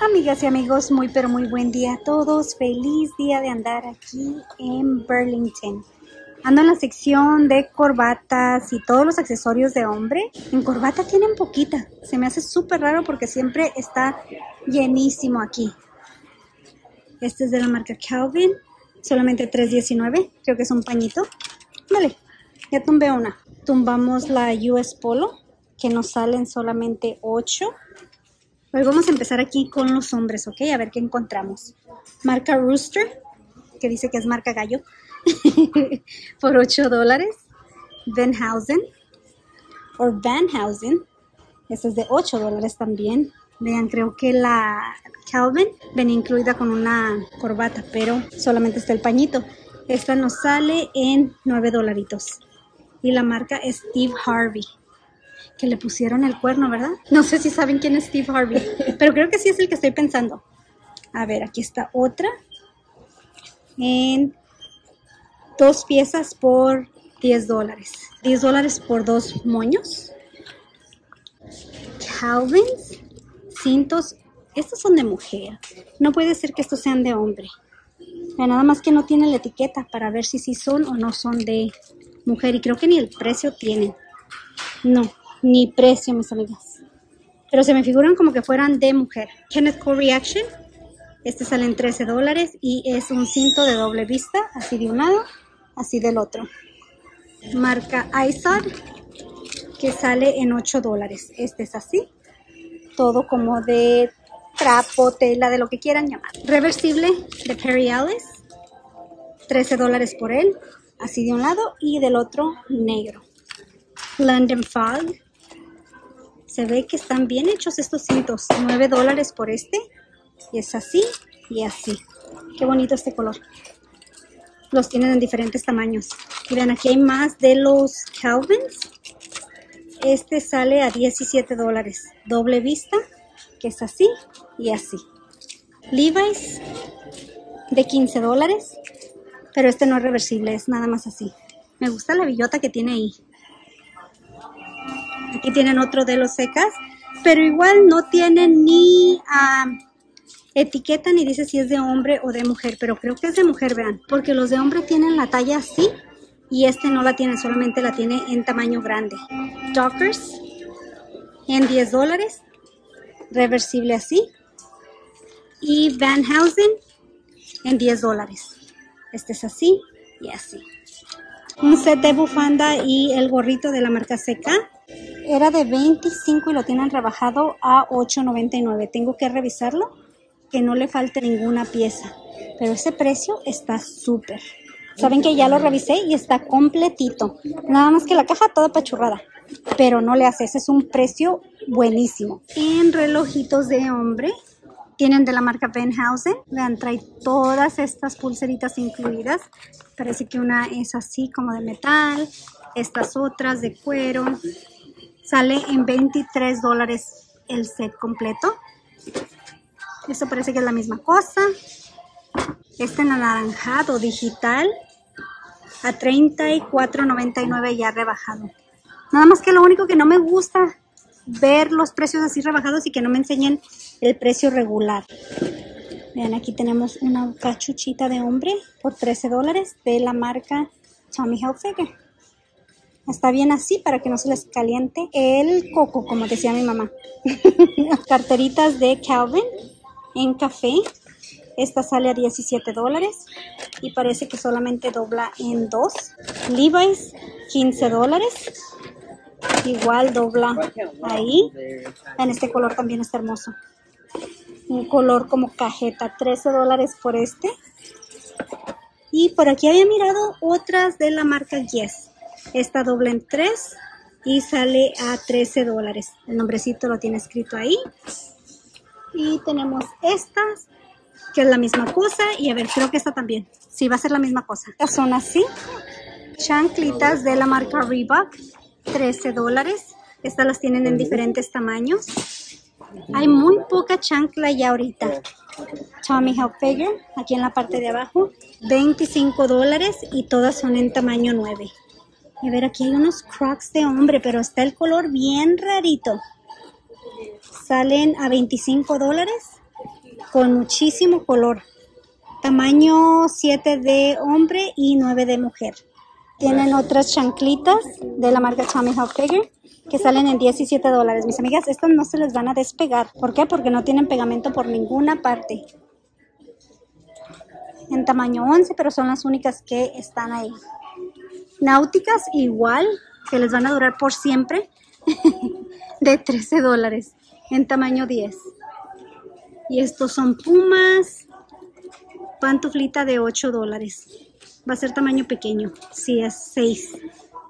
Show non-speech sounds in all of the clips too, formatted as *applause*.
Amigas y amigos, muy pero muy buen día a todos. Feliz día de andar aquí en Burlington. Ando en la sección de corbatas y todos los accesorios de hombre. En corbata tienen poquita. Se me hace súper raro porque siempre está llenísimo aquí. Este es de la marca Calvin. Solamente $3.19. Creo que es un pañito. Vale, ya tumbé una. Tumbamos la US Polo, que nos salen solamente 8. Hoy vamos a empezar aquí con los hombres, ¿ok? A ver qué encontramos. Marca Rooster, que dice que es marca gallo, *laughs* por 8 dólares. Van Housen, o Van Housen, esta es de 8 dólares también. Vean, creo que la Calvin venía incluida con una corbata, pero solamente está el pañito. Esta nos sale en 9 dolaritos. Y la marca es Steve Harvey que le pusieron el cuerno, ¿verdad? No sé si saben quién es Steve Harvey, *laughs* pero creo que sí es el que estoy pensando. A ver, aquí está otra. En dos piezas por 10 dólares. 10 dólares por dos moños. Calvins, cintos. Estos son de mujer. No puede ser que estos sean de hombre. Nada más que no tiene la etiqueta para ver si sí son o no son de mujer. Y creo que ni el precio tienen. No, ni precio, mis amigas. Pero se me figuran como que fueran de mujer. Kenneth Cole Reaction. Este sale en 13 dólares y es un cinto de doble vista, así de un lado, así del otro. Marca ISOD, que sale en 8 dólares. Este es así, todo como de trapo, tela, de lo que quieran llamar. Reversible de Perry Ellis, 13 dólares por él, así de un lado y del otro negro. London Fog, se ve que están bien hechos estos cintos. 9 dólares por este. Y es así y así. Qué bonito este color. Los tienen en diferentes tamaños. Y vean, aquí hay más de los Calvins. Este sale a 17 dólares. Doble vista, que es así y así. Levi's de 15 dólares. Pero este no es reversible, es nada más así. Me gusta la billota que tiene ahí. Aquí tienen otro de los secas, pero igual no tienen ni uh, etiqueta ni dice si es de hombre o de mujer, pero creo que es de mujer, vean, porque los de hombre tienen la talla así y este no la tiene, solamente la tiene en tamaño grande. Dockers en 10 dólares, reversible así. Y Van Housen en 10 dólares. Este es así y así. Un set de bufanda y el gorrito de la marca Seca era de 25 y lo tienen rebajado a 8.99. Tengo que revisarlo, que no le falte ninguna pieza. Pero ese precio está súper. Saben que ya lo revisé y está completito. Nada más que la caja toda pachurrada. Pero no le hace, ese es un precio buenísimo. En relojitos de hombre, tienen de la marca Benhausen. Vean, trae todas estas pulseritas incluidas. Parece que una es así como de metal, estas otras de cuero. Sale en 23 dólares el set completo. Esto parece que es la misma cosa. Este anaranjado digital a $34.99 ya rebajado. Nada más que lo único que no me gusta ver los precios así rebajados y que no me enseñen el precio regular. Vean, aquí tenemos una cachuchita de hombre por 13 dólares de la marca Tommy Hilfiger. Está bien así para que no se les caliente el coco, como decía mi mamá. *laughs* Carteritas de Calvin en café. Esta sale a 17 dólares y parece que solamente dobla en dos. Levi's, 15 dólares. Igual dobla ahí. En este color también está hermoso. Un color como cajeta, 13 dólares por este. Y por aquí había mirado otras de la marca Yes. Esta doble en 3 y sale a 13 dólares. El nombrecito lo tiene escrito ahí. Y tenemos estas, que es la misma cosa. Y a ver, creo que esta también. Sí, va a ser la misma cosa. Estas son así. Chanclitas de la marca Reebok, 13 dólares. Estas las tienen en diferentes tamaños. Hay muy poca chancla ya ahorita. Tommy Hilfiger, aquí en la parte de abajo, 25 dólares y todas son en tamaño 9. Y a ver, aquí hay unos crocs de hombre, pero está el color bien rarito. Salen a 25 dólares con muchísimo color. Tamaño 7 de hombre y 9 de mujer. Tienen otras chanclitas de la marca Tommy Hilfiger que salen en 17 dólares. Mis amigas, estas no se les van a despegar. ¿Por qué? Porque no tienen pegamento por ninguna parte. En tamaño 11, pero son las únicas que están ahí. Náuticas igual, que les van a durar por siempre, *laughs* de 13 dólares, en tamaño 10. Y estos son pumas, pantuflita de 8 dólares. Va a ser tamaño pequeño, sí es 6.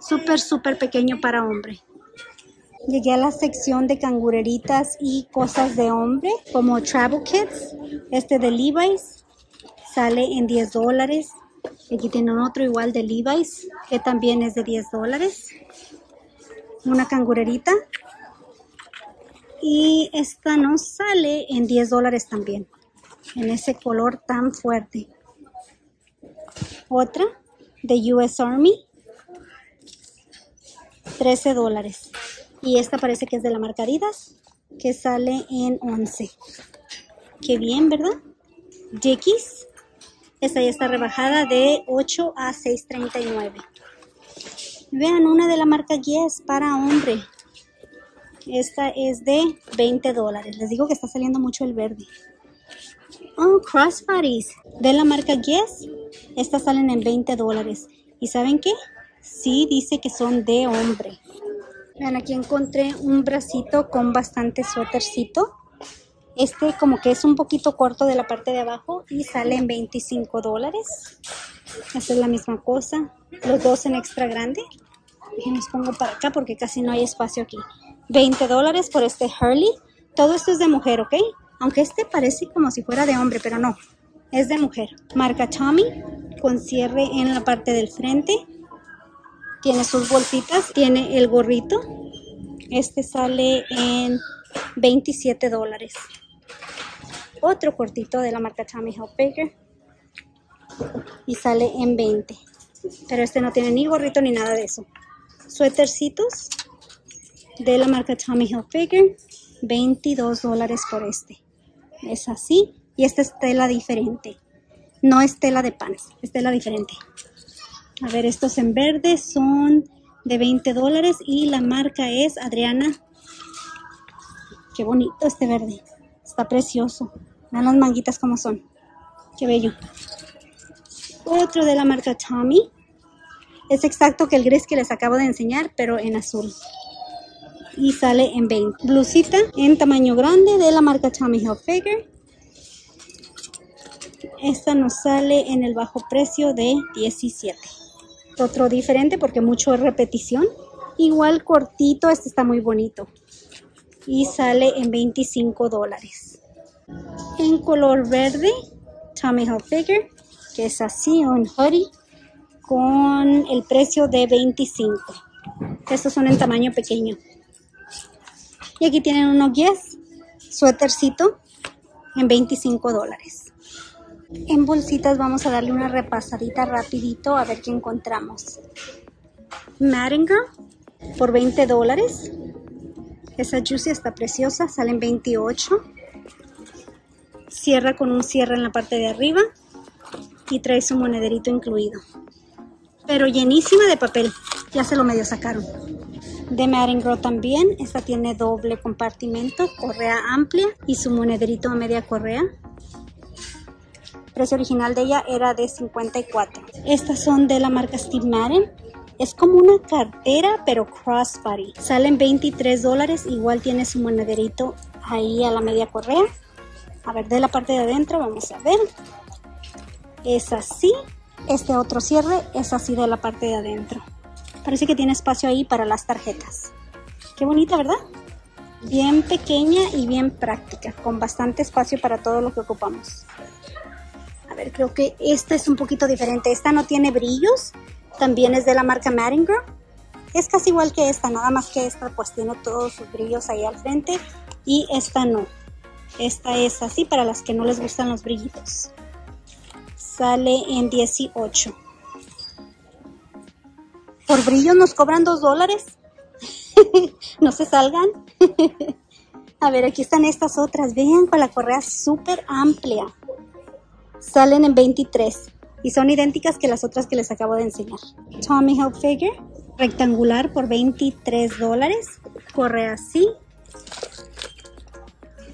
Súper, súper pequeño para hombre. Llegué a la sección de cangureritas y cosas de hombre, como travel kits. Este de Levi's sale en 10 dólares. Aquí tienen otro igual de Levi's, que también es de 10 dólares. Una cangurerita. Y esta no sale en 10 dólares también, en ese color tan fuerte. Otra de US Army, 13 dólares. Y esta parece que es de la marca Adidas, que sale en 11. Qué bien, ¿verdad? Dickies. Esta ya está rebajada de 8 a 6.39. Vean, una de la marca Guess para hombre. Esta es de 20 dólares. Les digo que está saliendo mucho el verde. Oh, crossbodies de la marca Guess. Estas salen en 20 dólares. ¿Y saben qué? Sí dice que son de hombre. Vean, aquí encontré un bracito con bastante suétercito. Este como que es un poquito corto de la parte de abajo y sale en 25 dólares. Esta es la misma cosa. Los dos en extra grande. Los pongo para acá porque casi no hay espacio aquí. 20 dólares por este Hurley. Todo esto es de mujer, ¿ok? Aunque este parece como si fuera de hombre, pero no. Es de mujer. Marca Tommy con cierre en la parte del frente tiene sus bolsitas, tiene el gorrito. Este sale en 27 dólares. Otro cortito de la marca Tommy Hilfiger. Y sale en 20. Pero este no tiene ni gorrito ni nada de eso. Suétercitos de la marca Tommy Hilfiger. 22 dólares por este. Es así. Y esta es tela diferente. No es tela de pants, es tela diferente. A ver, estos en verde son de 20 dólares y la marca es Adriana. Qué bonito este verde. Está precioso. Vean las manguitas como son. Qué bello. Otro de la marca Tommy. Es exacto que el gris que les acabo de enseñar, pero en azul. Y sale en 20. Blusita en tamaño grande de la marca Tommy Hilfiger. Esta nos sale en el bajo precio de 17 otro diferente porque mucho es repetición. Igual cortito, este está muy bonito. Y sale en 25 dólares. En color verde, Tommy Hilfiger, que es así, un hoodie, con el precio de 25. Estos son en tamaño pequeño. Y aquí tienen unos guías, suétercito, en 25 dólares. En bolsitas vamos a darle una repasadita rapidito a ver qué encontramos. Madinger por 20 dólares. Esa juicy está preciosa, salen 28. Cierra con un cierre en la parte de arriba y trae su monederito incluido. Pero llenísima de papel, ya se lo medio sacaron. De Maringro también, esta tiene doble compartimento, correa amplia y su monederito a media correa precio original de ella era de 54. Estas son de la marca Steve Madden. Es como una cartera, pero crossbody. Salen 23 dólares. Igual tiene su monederito ahí a la media correa. A ver, de la parte de adentro, vamos a ver. Es así. Este otro cierre es así de la parte de adentro. Parece que tiene espacio ahí para las tarjetas. Qué bonita, ¿verdad? Bien pequeña y bien práctica, con bastante espacio para todo lo que ocupamos. A ver, creo que esta es un poquito diferente. Esta no tiene brillos. También es de la marca Madinger. Es casi igual que esta, nada más que esta pues tiene todos sus brillos ahí al frente Y esta no. Esta es así para las que no les gustan los brillitos. Sale en 18. Por brillo nos cobran 2 dólares. *laughs* no se salgan. *laughs* A ver, aquí están estas otras. Vean con la correa súper amplia. Salen en 23 y son idénticas que las otras que les acabo de enseñar. Tommy Hilfiger, rectangular por 23 dólares. Corre así.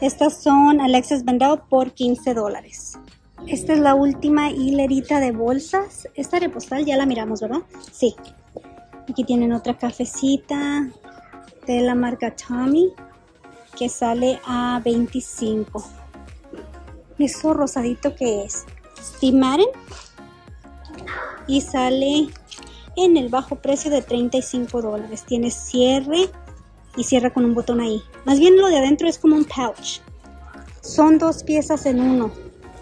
Estas son Alexis Vendado por 15 dólares. Esta es la última hilerita de bolsas. Esta repostal ya la miramos, ¿verdad? Sí. Aquí tienen otra cafecita de la marca Tommy que sale a 25. Eso rosadito que es. Steve Madden y sale en el bajo precio de 35 dólares. Tiene cierre y cierra con un botón ahí. Más bien lo de adentro es como un pouch. Son dos piezas en uno.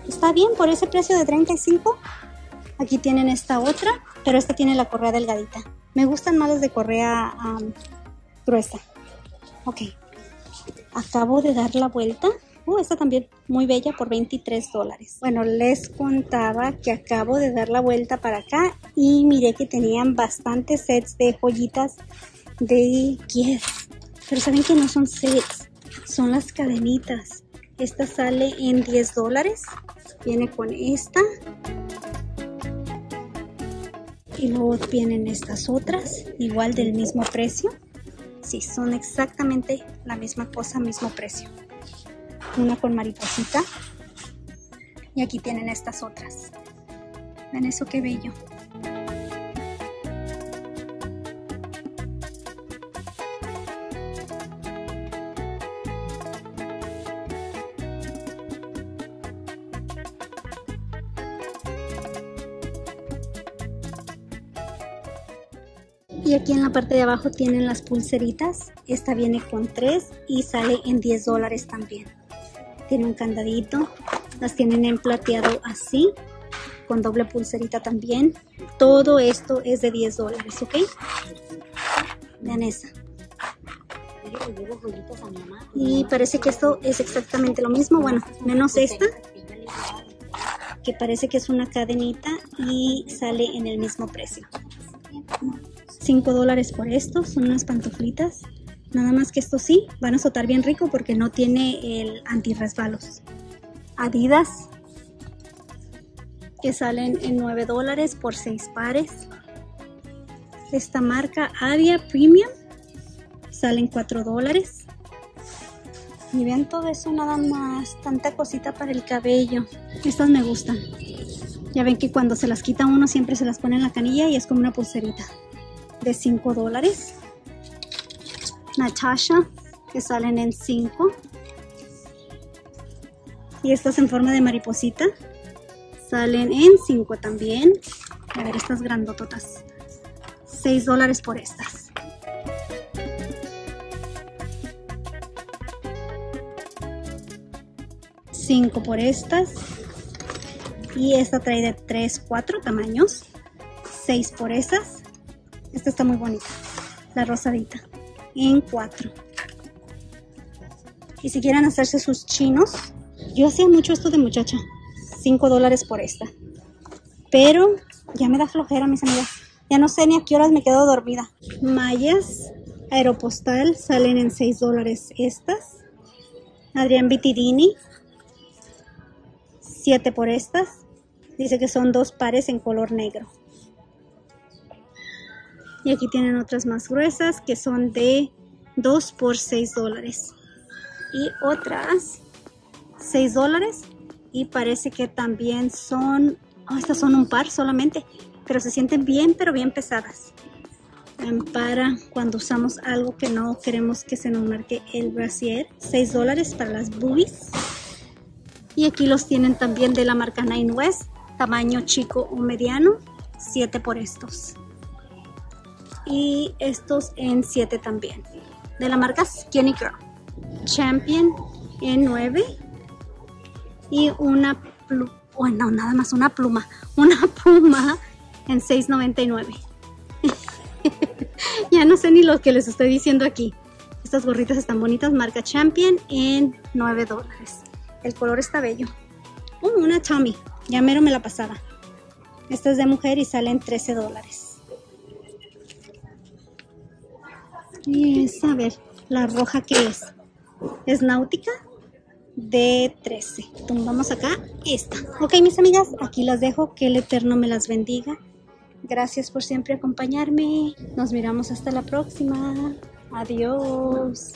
Está bien por ese precio de 35. Aquí tienen esta otra, pero esta tiene la correa delgadita. Me gustan más las de correa gruesa. Ok. Acabo de dar la vuelta Uh, esta también muy bella por 23 dólares. Bueno, les contaba que acabo de dar la vuelta para acá y miré que tenían bastantes sets de joyitas de Kiev. Pero saben que no son sets, son las cadenitas. Esta sale en 10 dólares. Viene con esta. Y luego vienen estas otras, igual del mismo precio. Sí, son exactamente la misma cosa, mismo precio. Una con mariposita. Y aquí tienen estas otras. Ven eso qué bello Y aquí en la parte de abajo tienen las pulseritas. Esta viene con 3 y sale en 10 dólares también tiene un candadito, las tienen en plateado así, con doble pulserita también. Todo esto es de 10 dólares, ¿ok? Vean esa. Y parece que esto es exactamente lo mismo, bueno, menos esta, que parece que es una cadenita y sale en el mismo precio. 5 dólares por esto, son unas pantuflitas. Nada más que esto sí, van a azotar bien rico porque no tiene el antirresbalos. Adidas, que salen en 9 dólares por 6 pares. Esta marca Avia Premium, salen 4 dólares. Y vean todo eso nada más, tanta cosita para el cabello. Estas me gustan. Ya ven que cuando se las quita uno siempre se las pone en la canilla y es como una pulserita. De 5 dólares. Natasha, que salen en 5. Y estas en forma de mariposita. Salen en 5 también. A ver, estas grandototas. 6 dólares por estas. Cinco por estas. Y esta trae de 3, 4 tamaños. 6 por esas. Esta está muy bonita. La rosadita en 4. Y si quieren hacerse sus chinos, yo hacía mucho esto de muchacha. 5 dólares por esta. Pero ya me da flojera, mis amigas. Ya no sé ni a qué horas me quedo dormida. Mallas Aeropostal salen en 6 dólares estas. Adrián Vitidini. 7 por estas. Dice que son dos pares en color negro. Y aquí tienen otras más gruesas que son de 2 por 6 dólares. Y otras 6 dólares. Y parece que también son, oh, estas son un par solamente, pero se sienten bien, pero bien pesadas. Para cuando usamos algo que no queremos que se nos marque el brasier. 6 dólares para las boobies. Y aquí los tienen también de la marca Nine West, tamaño chico o mediano. 7 por estos y estos en 7 también. De la marca Skinny Girl. Champion en 9 y una pluma, bueno, nada más una pluma, una *laughs* puma en 6.99. *laughs* ya no sé ni lo que les estoy diciendo aquí. Estas gorritas están bonitas, marca Champion en 9 dólares. El color está bello. Uh, una Tommy, ya mero me la pasaba. Esta es de mujer y sale en 13 dólares. Y es, a ver, la roja que es. Es náutica de 13. Tumbamos acá esta. Ok, mis amigas, aquí las dejo. Que el Eterno me las bendiga. Gracias por siempre acompañarme. Nos miramos hasta la próxima. Adiós.